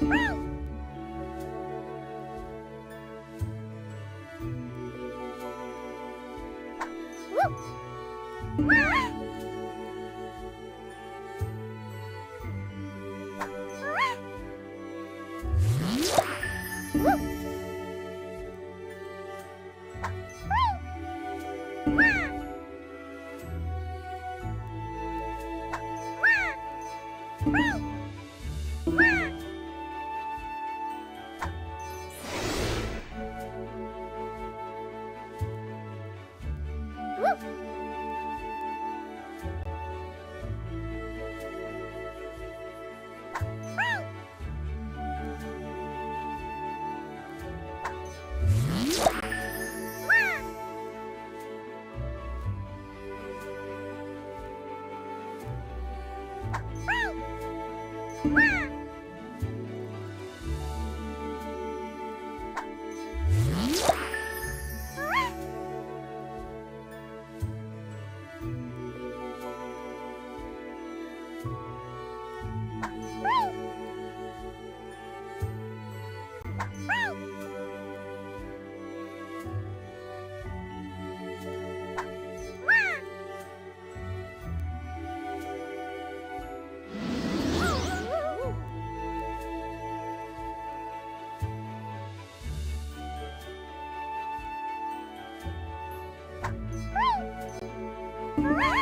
Woo! Woo! Wow! Ah!